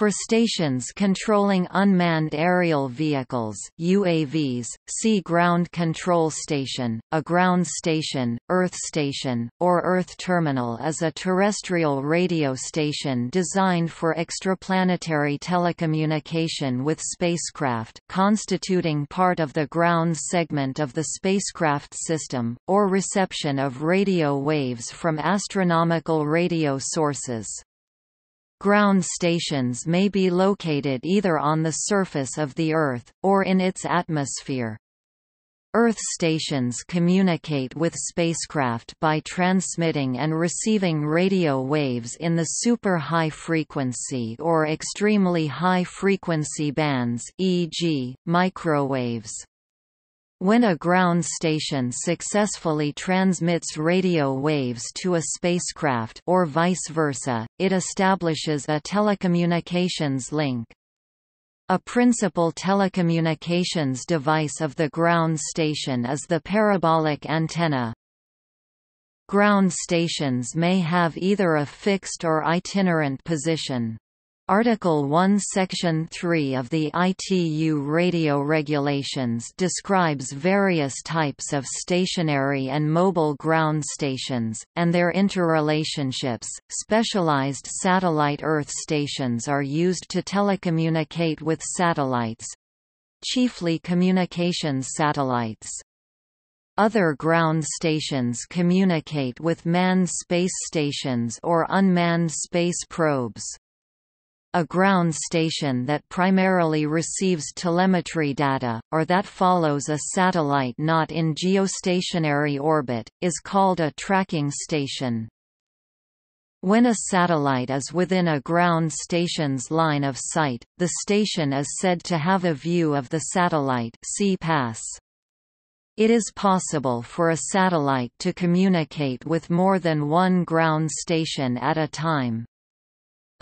For stations controlling unmanned aerial vehicles UAVs, see Ground Control Station. A ground station, Earth Station, or Earth Terminal is a terrestrial radio station designed for extraplanetary telecommunication with spacecraft constituting part of the ground segment of the spacecraft system, or reception of radio waves from astronomical radio sources. Ground stations may be located either on the surface of the Earth, or in its atmosphere. Earth stations communicate with spacecraft by transmitting and receiving radio waves in the super high frequency or extremely high frequency bands e.g., microwaves. When a ground station successfully transmits radio waves to a spacecraft or vice versa, it establishes a telecommunications link. A principal telecommunications device of the ground station is the parabolic antenna. Ground stations may have either a fixed or itinerant position. Article 1 Section 3 of the ITU radio regulations describes various types of stationary and mobile ground stations, and their interrelationships. Specialized satellite Earth stations are used to telecommunicate with satellites chiefly communications satellites. Other ground stations communicate with manned space stations or unmanned space probes. A ground station that primarily receives telemetry data, or that follows a satellite not in geostationary orbit, is called a tracking station. When a satellite is within a ground station's line of sight, the station is said to have a view of the satellite see pass. It is possible for a satellite to communicate with more than one ground station at a time.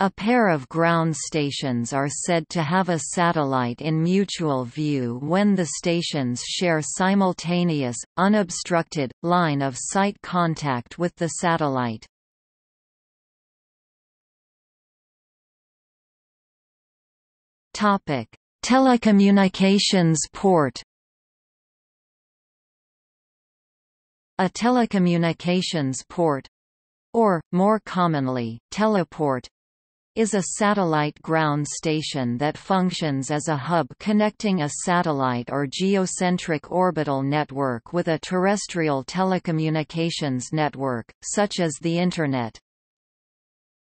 A pair of ground stations are said to have a satellite in mutual view when the stations share simultaneous, unobstructed, line of sight contact with the satellite. Telecommunications port A telecommunications port or, more commonly, teleport is a satellite ground station that functions as a hub connecting a satellite or geocentric orbital network with a terrestrial telecommunications network, such as the Internet.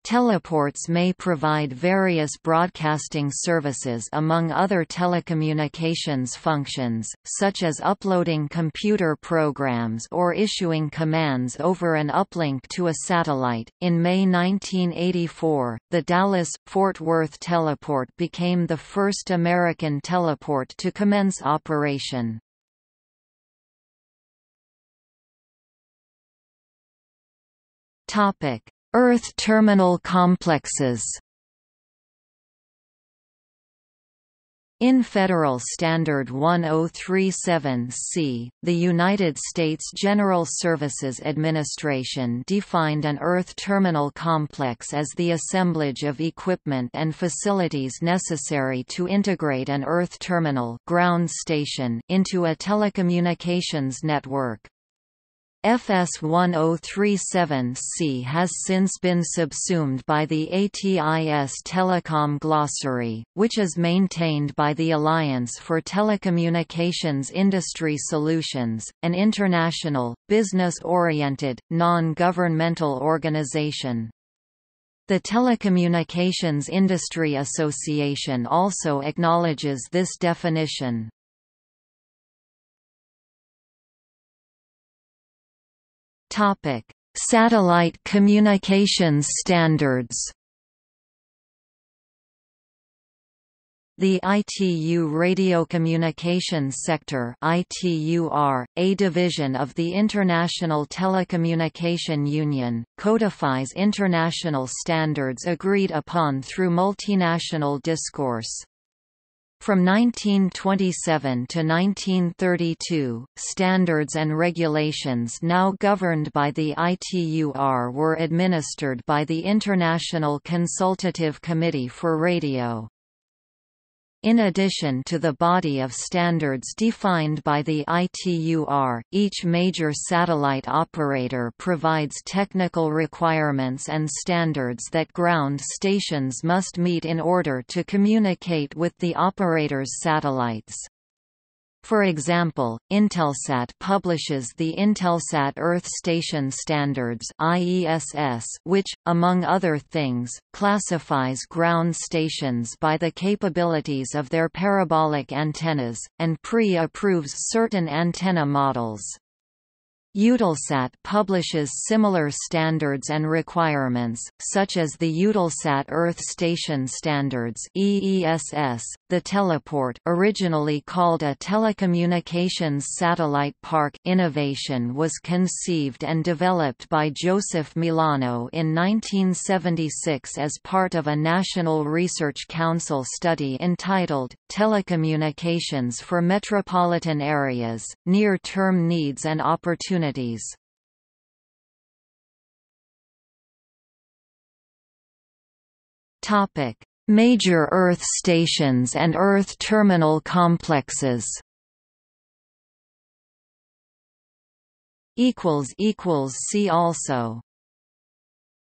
Teleports may provide various broadcasting services among other telecommunications functions, such as uploading computer programs or issuing commands over an uplink to a satellite. In May 1984, the Dallas Fort Worth teleport became the first American teleport to commence operation. Topic: Earth terminal complexes In Federal Standard 1037-C, the United States General Services Administration defined an Earth terminal complex as the assemblage of equipment and facilities necessary to integrate an Earth terminal ground station into a telecommunications network. FS1037-C has since been subsumed by the ATIS Telecom Glossary, which is maintained by the Alliance for Telecommunications Industry Solutions, an international, business-oriented, non-governmental organization. The Telecommunications Industry Association also acknowledges this definition. Topic: Satellite communications standards. The ITU Radio Communications Sector ITUR, a division of the International Telecommunication Union, codifies international standards agreed upon through multinational discourse. From 1927 to 1932, standards and regulations now governed by the ITUR were administered by the International Consultative Committee for Radio. In addition to the body of standards defined by the ITUR, each major satellite operator provides technical requirements and standards that ground stations must meet in order to communicate with the operator's satellites. For example, Intelsat publishes the Intelsat Earth Station Standards which, among other things, classifies ground stations by the capabilities of their parabolic antennas and pre-approves certain antenna models. Eutelsat publishes similar standards and requirements, such as the Eutelsat Earth Station Standards (EESS). The teleport, originally called a telecommunications satellite park innovation, was conceived and developed by Joseph Milano in 1976 as part of a National Research Council study entitled Telecommunications for Metropolitan Areas: Near-Term Needs and Opportunities opportunities. Major Earth stations and Earth terminal complexes. Equals equals see also.